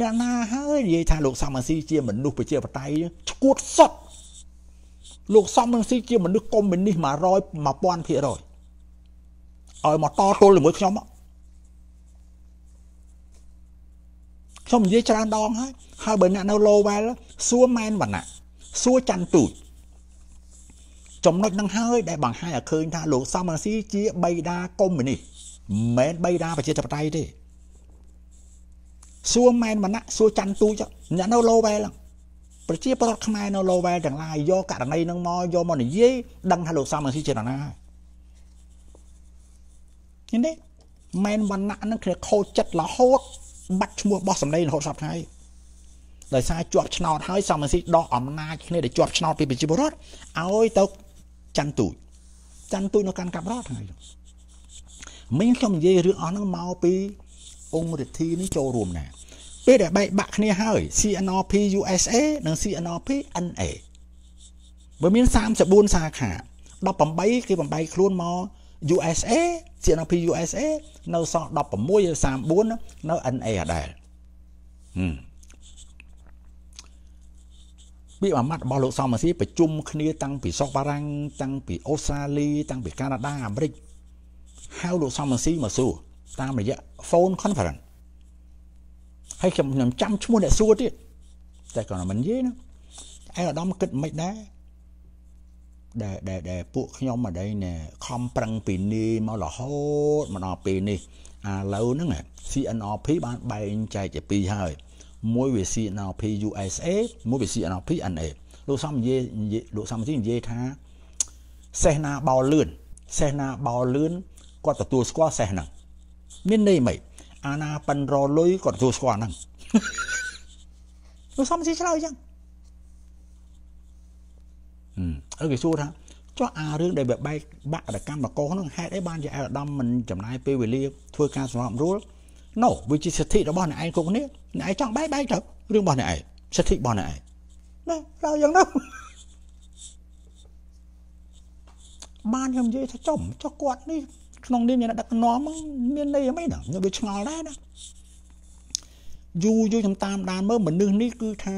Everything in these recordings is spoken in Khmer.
អ្នកណាហើយនិយាយថាលោកសំរងស៊ីជាមនុស្សប្រជាបតៃឈួតសុតលោកសំរងស៊ីជាមនុស្សកុម្មុយនីស100 1000%ឲ្យមកតទល់ជាមួយខ្ញុំខ្ញុំនិយាយច្រើនដងហើយហើយបើអ្នកនៅ Lowell សួរមែនវណ្ណៈសួរច័ន្ទទូចចំណុចហ្នឹងហើយដែលបង្ហាញឲ្យឃើញថាលោកសំរងស៊ីជាបៃតាកុម្មុយនីសមិនមែនបៃតាប្រជាធិបតេយ្យទេ សួរមែនវណ្ណៈសួរច័ន្ទទូចអ្នកនៅ Lowell ហ្នឹងប្រជាពលរដ្ឋខ្មែរនៅ Lowell ទាំងឡាយយកករណីហ្នឹងមកយកមកនិយាយដឹងថាលោកសំរងស៊ីជានរណាហើយឃើញទេមែនវណ្ណៈហ្នឹងគ្នាខូចចិត្តរហូតបាត់ឈ្មោះបោះសម្លេងរហូតសពថ្ងៃដោយសារជាប់ឆ្នោតហើយសមសិទ្ធដកអំណាចគ្នាដែលជាប់ឆ្នោតពីប្រជាពលរដ្ឋឲ្យទៅច័ន្ទទូចច័ន្ទទូចនៅកាន់កាប់រត់ថ្ងៃមិញខ្ញុំនិយាយរឿងអស់ហ្នឹងមកពី អង្គរិទ្ធីនេះចូលរួមណាពេលដែលបែកបាក់គ្នាហើយ CNRP USA និង CNRP NA បើមាន34សាខា18គេបំបែកខ្លួនមក USA CNRP USA នៅសល់16 34នៅ NA អដែលហឹមពាក្យមួយម៉ាត់របស់លោកសំរងស៊ីប្រជុំគ្នាតាំងពីសុកបារាំងតាំងពីអូស្ត្រាលីតាំងពីកាណាដាអាមេរិកហៅលោកសំរងស៊ីមកសួរ តាមរយៈ phone conference ហើយខ្ញុំខ្ញុំចាំឈ្មោះអ្នកសួរទៀតតែគាត់មិននិយាយណាឯអាដាមគិតមិនដែរដែលដែលដែលពួកខ្ញុំអីណែខំប្រឹងពីនេះមករហូតមកដល់ពេលនេះអាឡូវហ្នឹង CNRP បានបែងចែកជាពីរហើយមួយវា CNRP USA មួយវា CNRP NA លោកសំនិយាយលោកសំនិយាយថាសេះណាបោលឿនសេះណាបោលឿនគាត់ទទួលស្គាល់សេះហ្នឹង មានន័យម៉េចអាណាប៉ិនរលុយគាត់ទទួលស្គាល់ហ្នឹងលោកសំនិយាយឆ្លើយអញ្ចឹងអឺគេសួរថាចុះអារឿងដែលបែកបាក់រកម្មកោហ្នឹងហេតុអីបានជាអាដាមមិនចំណាយពេលវេលាធ្វើការសម្របរួល No វាជាសិទ្ធិរបស់អ្នកឯងគ្រប់គ្នាអ្នកឯងចង់បែកបែកទៅរឿងរបស់អ្នកឯងសិទ្ធិរបស់អ្នកឯងណាដល់យ៉ាងនោះបានខ្ញុំនិយាយថាចំចុះគាត់នេះ ក្នុងនាមជាអ្នកដឹកនាំមានន័យអ្វីណាខ្ញុំវាឆ្ងល់ដែរណាយូរយូរខ្ញុំតាមដានមើលមនុស្សនេះគឺថា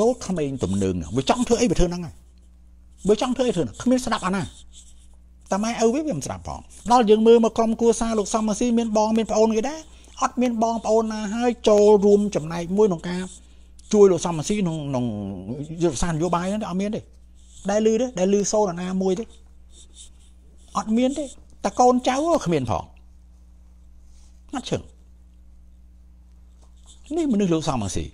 ដូចក្មេងទំនឹងវាចង់ធ្វើអីវាធ្វើហ្នឹងហើយបើចង់ធ្វើអីធ្វើហ្នឹងគ្មានស្ដាប់អាណាតែម៉ែឪវាវាមិនស្ដាប់ផងដល់យើងមើលមកក្រុមគួសារលោកសំស៊ីមានបងមានប្អូនគេដែរអត់មានបងប្អូនណាហើយចូលរួមចំណែកមួយក្នុងការជួយលោកសំស៊ីក្នុងក្នុងយុទ្ធសាស្ត្រនយោបាយហ្នឹងអត់មានទេដែលលឺទេដែលលឺសូនណាមួយទេ អត់មានទេតែកូនចៅគ្មានផងអត់ជឹងនេះមនុស្សលោកសំស៊ី